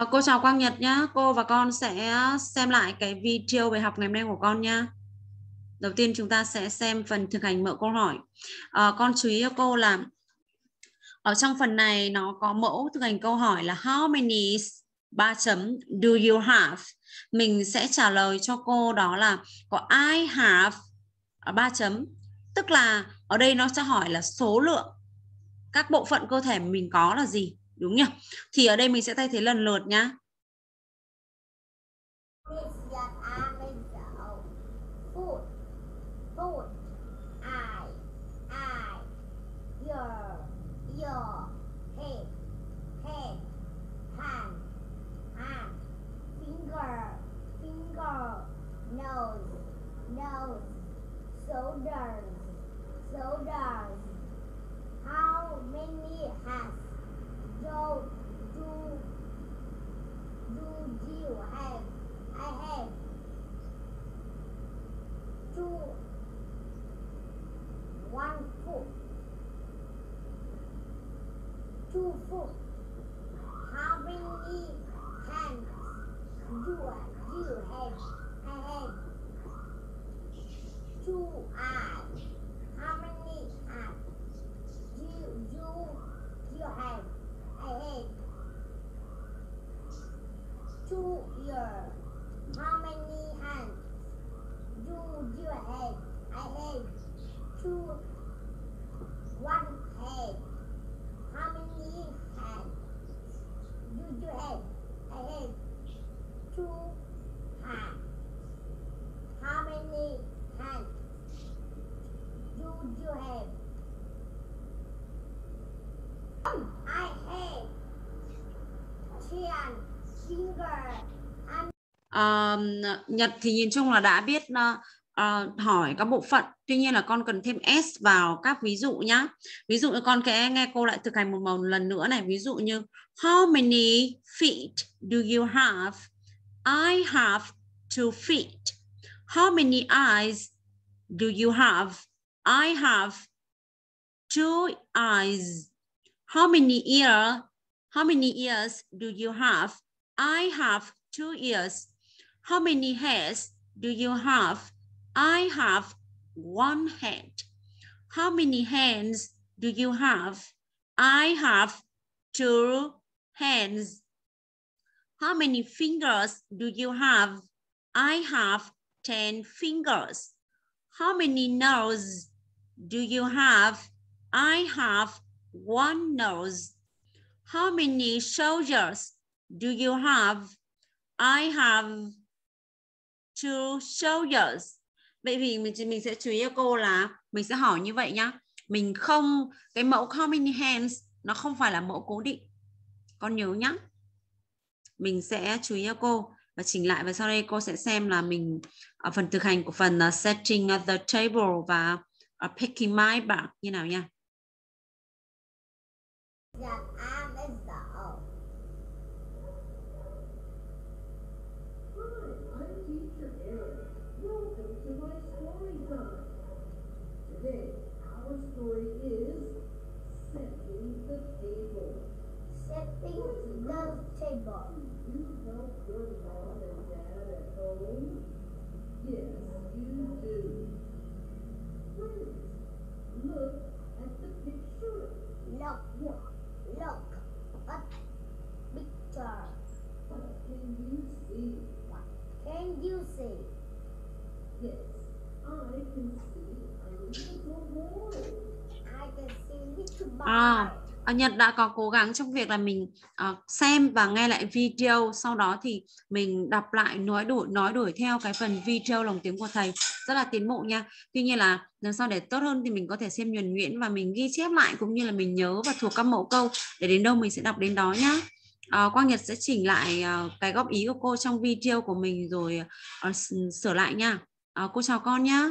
Ờ, cô chào Quang Nhật nhá. Cô và con sẽ ờ, xem lại cái video bài học ngày hôm nay của con nhá. Đầu tiên chúng ta sẽ xem phần thực hành mở câu hỏi. À, con chú ý cho cô là ở trong phần này nó có mẫu thực hành câu hỏi là how many ba chấm do you have? Mình sẽ trả lời cho cô đó là có I have à, ba chấm. Tức là ở đây nó sẽ hỏi là số lượng các bộ phận cơ thể mình có là gì đúng nhỉ thì ở đây mình sẽ thay thế lần lượt nhá shoulders, shoulders. How many hands? Do do do you have? I have two one foot two foot. How many hands do you have? I have two eyes. How many eyes do you you have? I had How many hands do you have? I have two, one head. How many hands do you have? I have two hands. How many hands do you have? I have ten fingers. Nhật thì nhìn chung là đã biết uh, uh, hỏi các bộ phận tuy nhiên là con cần thêm s vào các ví dụ nhá ví dụ như con sẽ nghe cô lại thực hành một một lần nữa này ví dụ như how many feet do you have I have two feet how many eyes do you have I have two eyes How many ear? How many ears do you have? I have two ears. How many hairs do you have? I have one head. How many hands do you have? I have two hands. How many fingers do you have? I have 10 fingers. How many nose do you have? I have one nose. How many soldiers do you have? I have two soldiers. Vậy thì mình mình sẽ chú ý cho cô là mình sẽ hỏi như vậy nhá. Mình không cái mẫu common hands nó không phải là mẫu cố định. Con nhớ nhá. Mình sẽ chú ý cho cô và chỉnh lại và sau đây cô sẽ xem là mình ở phần thực hành của phần uh, setting the table và uh, picking my bag như nào nha. that Welcome to my story time. Today, our story is Setting the Table. Setting the table. You help your mom and dad at home? Yes, you do. Please, look you see? Yes, I can see a little boy. I can see little boy. À, Nhật đã có cố gắng trong việc là mình uh, xem và nghe lại video sau đó thì mình đọc lại nói đổi nói đổi theo cái phần video lồng tiếng của thầy rất là tiến bộ nha tuy nhiên là lần sau để tốt hơn thì mình có thể xem nhuần nhuyễn và mình ghi chép lại cũng như là mình nhớ và thuộc các mẫu câu để đến đâu mình sẽ đọc đến đó nhá Ờ, Quang Nhật sẽ chỉnh lại uh, cái góp ý của cô trong video của mình rồi uh, sửa lại nha. Cô chào con nhá.